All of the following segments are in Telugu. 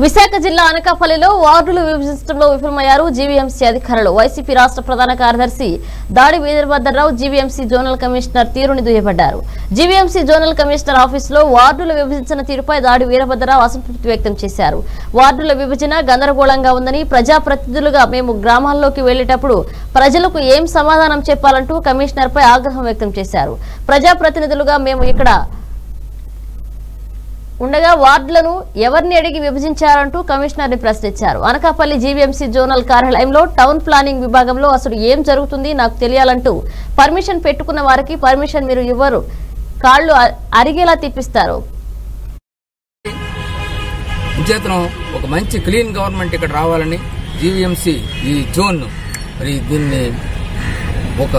విశాఖ జిల్లా అనకాపల్లిలో వార్డులు విభజించడంలో విఫలమయ్యారు జీవీఎంసీ అధికారులు. వైసీపీ రాష్ట్ర ప్రధాన కార్యదర్శి దాడి వీరభద్రరావు జీవీఎంసీ జోనల్ కమిషనర్ తీరుని దుయ్యబడ్డారు. జీవీఎంసీ జోనల్ కమిషనర్ ఆఫీసులో వార్డులు విభజించిన తీరుపై దాడి వీరభద్రరావు అసంతృప్తి వ్యక్తం చేశారు. వార్డుల విభజన గందరగోళంగా ఉందని ప్రజాప్రతినిధులుగా మేము గ్రామాల్లోకి వెళ్ళేటప్పుడు ప్రజలకు ఏం సమాధానం చెప్పాలంటూ కమిషనర్పై ఆగ్రహం వ్యక్తం చేశారు. ప్రజాప్రతినిధులుగా మేము ఇక్కడ ఉండగా వార్డులను ఎవరిని అడిగి విభజించారంటూ కమిషనర్ని ప్రశ్నించారు. అనకాపల్లి జీవీఎంసీ జోనల్ కార్యాలయంలో టౌన్ ప్లానింగ్ విభాగంలో అసలు ఏం జరుగుతుంది నాకు తెలియాలంటూ పర్మిషన్ పెట్టుకున్న వారికి పర్మిషన్ మీరు ఇవ్వరు. కాళ్ళు అరిగేలా తిప్పిస్తారు. ఒక మంచి క్లీన్ గవర్నమెంట్ ఇక్కడ రావాలని జీవీఎంసీ ఈ జోన్ మరి దీన్ని ఒక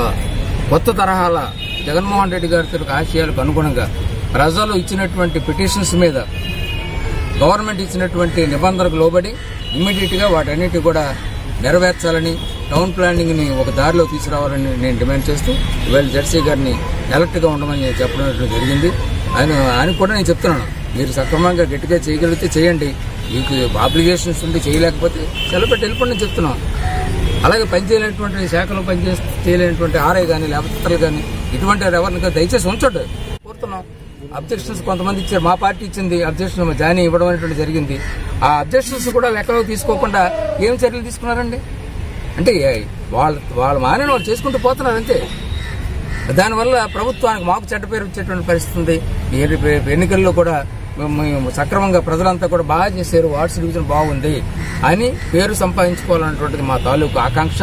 కొత్త తరహాల జగన్మోహన్ రెడ్డి గారి ఆశయాలకు అనుగుణంగా ప్రజలు ఇచ్చినటువంటి పిటిషన్స్ మీద గవర్నమెంట్ ఇచ్చినటువంటి నిబంధనలకు లోబడి ఇమ్మీడియట్గా వాటన్నిటి కూడా నెరవేర్చాలని టౌన్ ప్లానింగ్ని ఒక దారిలో తీసుకురావాలని నేను డిమాండ్ చేస్తూ ఇవాళ జెర్సీ గారిని అలర్ట్గా ఉండమని చెప్పడం జరిగింది. ఆయన ఆయన కూడా నేను చెప్తున్నాను మీరు సక్రమంగా గట్టిగా చేయగలిగితే చేయండి. మీకు ఆబ్లిగేషన్స్ ఉండి చేయలేకపోతే సెలబెట్టి వెళ్ళిపోండి చెప్తున్నాం అలాగే పనిచేయలేనటువంటి శాఖలో పనిచే చేయలేనటువంటి ఆర్ఐ కానీ లేకపోతే కానీ ఇటువంటి వారు ఎవరిని దయచేసి ఉంచండి అబ్జెక్షన్స్ కొంతమంది ఇచ్చారు. మా పార్టీ ఇచ్చింది అబ్జెక్షన్ జాయిన్ ఇవ్వడం అనేటువంటి జరిగింది. ఆ అబ్జెక్షన్స్ కూడా లెక్కలో తీసుకోకుండా ఏం చర్యలు తీసుకున్నారండి? అంటే ఏ- వాళ్ళ వాళ్ళు మానే వాళ్ళు చేసుకుంటూ పోతున్నారు అంతే. దానివల్ల ప్రభుత్వానికి మాకు చెడ్డ పేరు వచ్చేటువంటి పరిస్థితి ఉంది. ఎన్నికల్లో కూడా మేము సక్రమంగా ప్రజలంతా కూడా బాగా చేశారు. వార్డ్స్ డివిజన్ బాగుంది అని పేరు సంపాదించుకోవాలన్నటువంటిది మా తాలూకు ఆకాంక్ష.